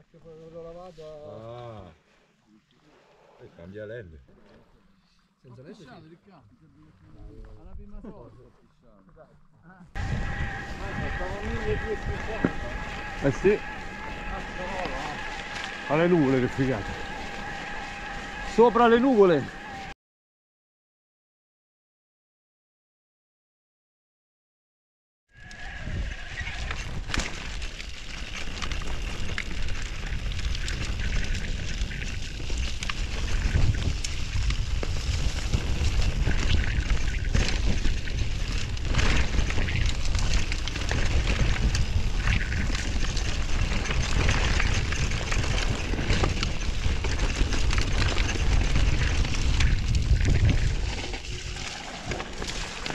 Anche poi l'ho lavato Ah. E cambia lente. senza lente. Pisciato, Riccardo. Alla prima cosa. Eh sì. Alle nuvole che figata. Sopra le nuvole.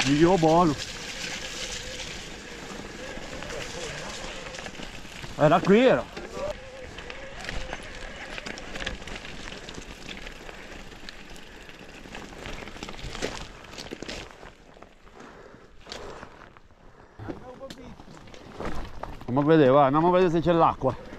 Dio buono. Era qui era. Andiamo a vedere, va, andiamo a vedere se c'è l'acqua.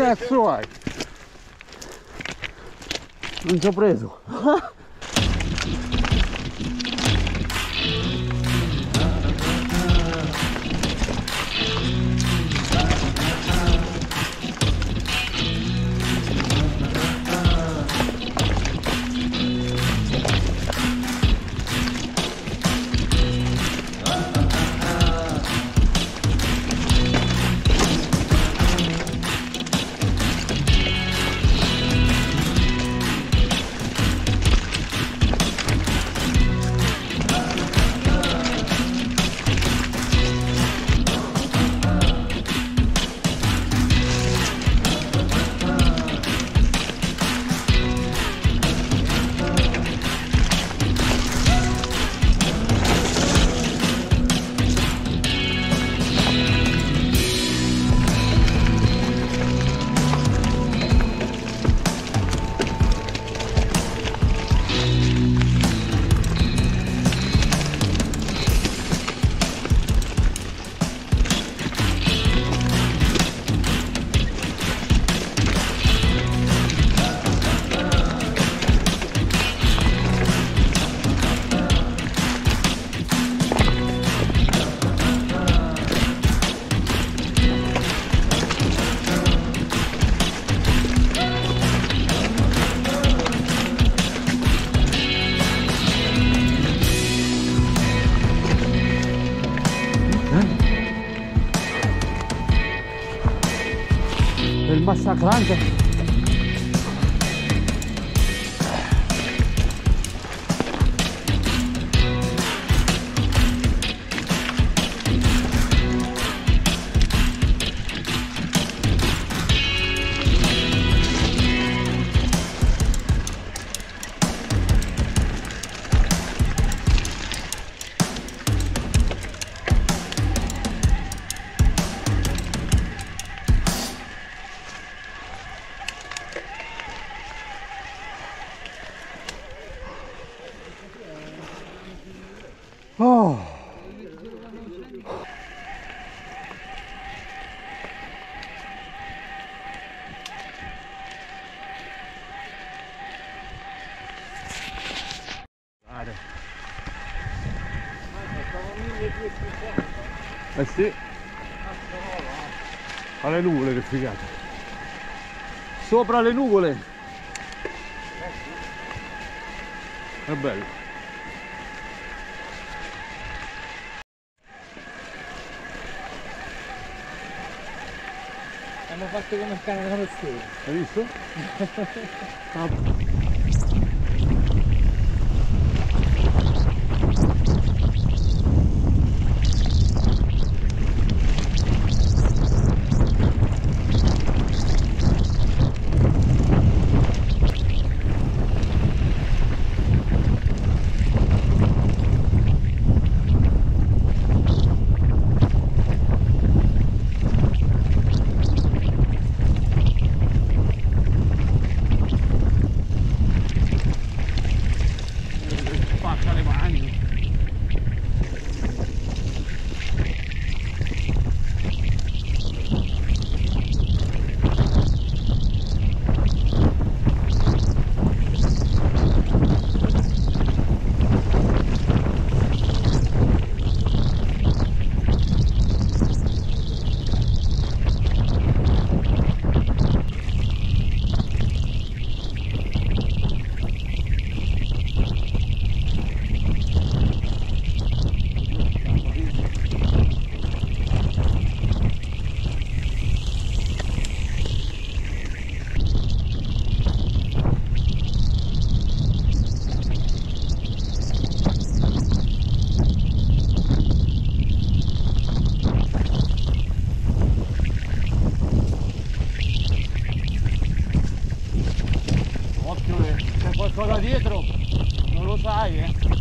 que é que Non Não estou preso. È il Oh. Guarda. Eh sì. Alle nuvole che figata. Sopra le nuvole. È bello. Hanno fatto come il cane stile. Hai visto? vidro, não usa aí, hein?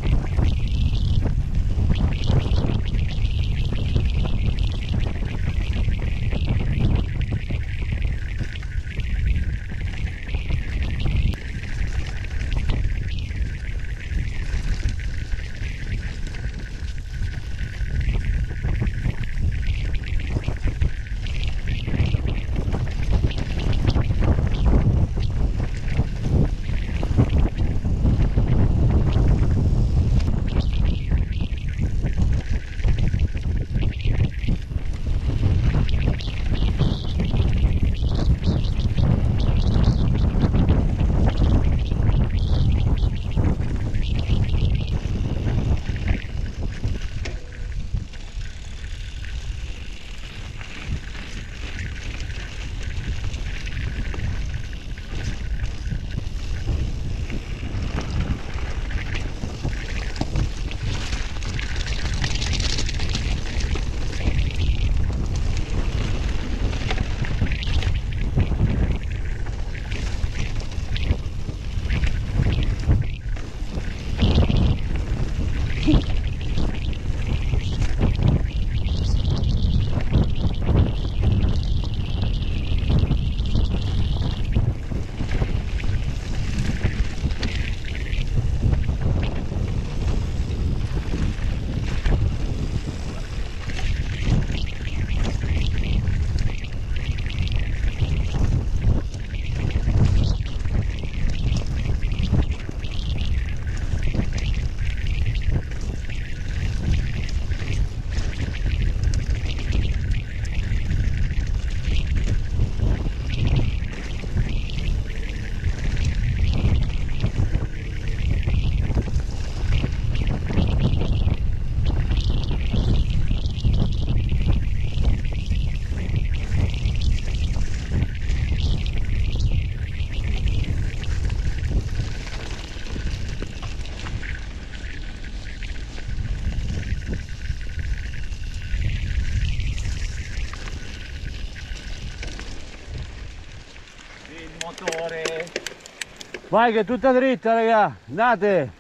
Vai che è tutta dritta raga, andate!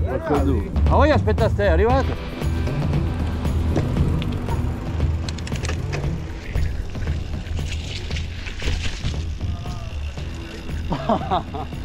Porco due. Ma voi aspetta ste, è arrivato?